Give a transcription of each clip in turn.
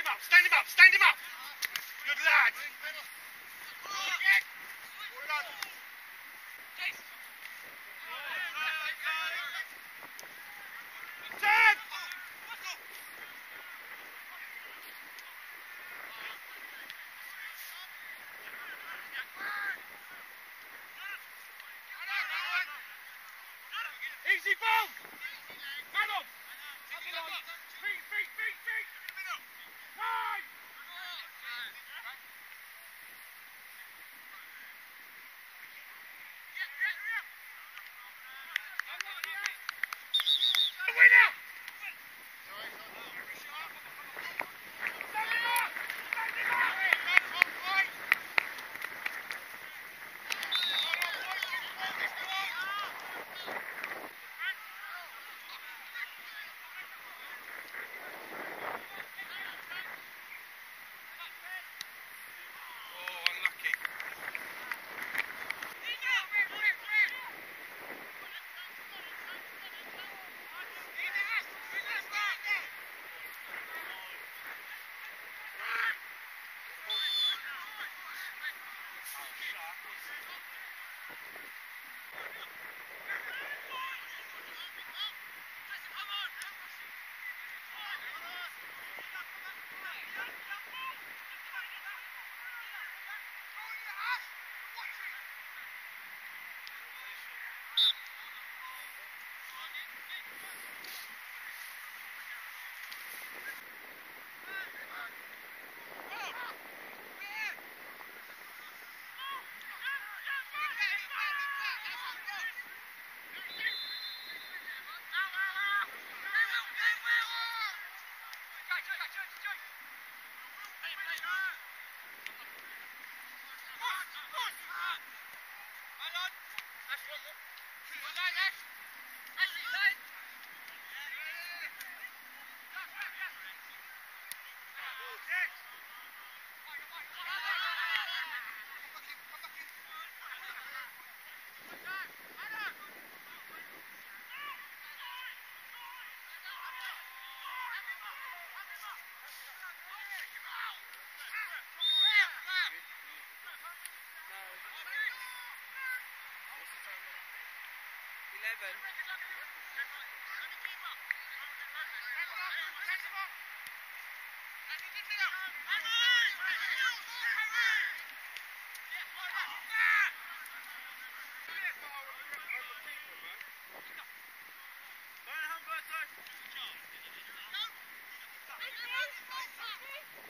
stand him up, stand him up! Good lad! Stand! Easy ball! Man on! Feet, feet, feet, Und dann lässt, lässt also, Eleven. Come on,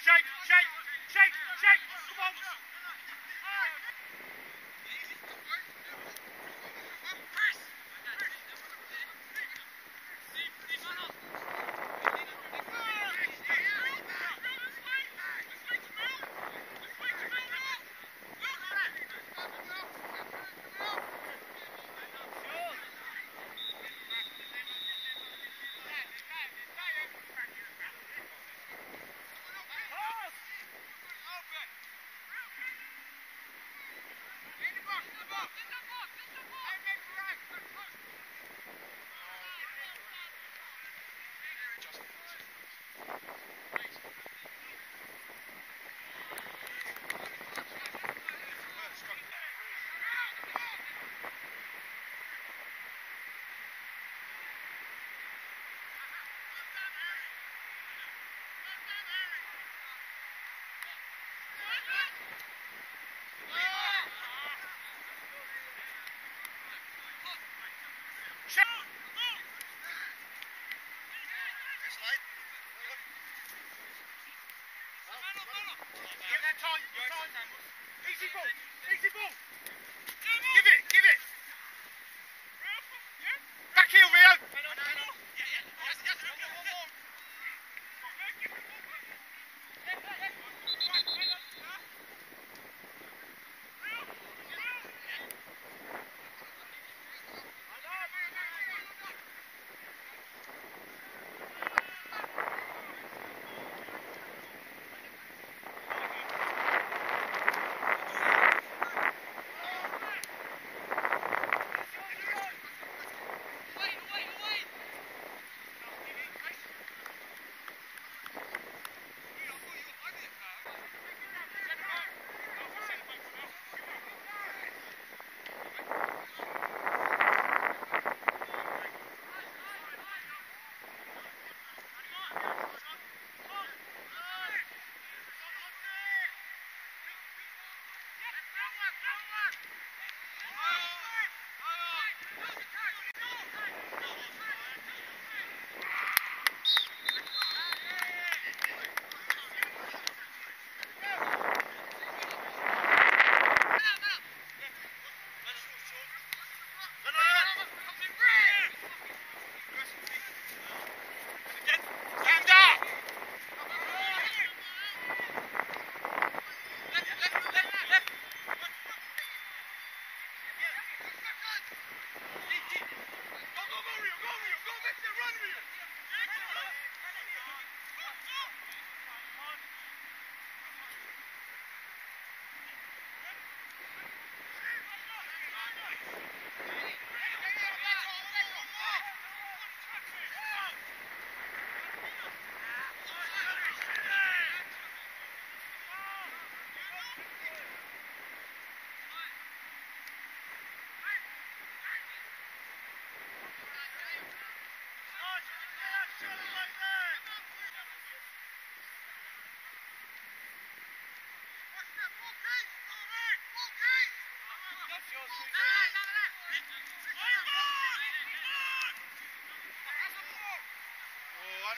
Shake, shake, shake, shake. Come on. Get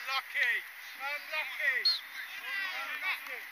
unlucky! Unlucky! Unlucky!